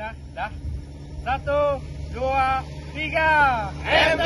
dah dah. Satu dua tiga. M.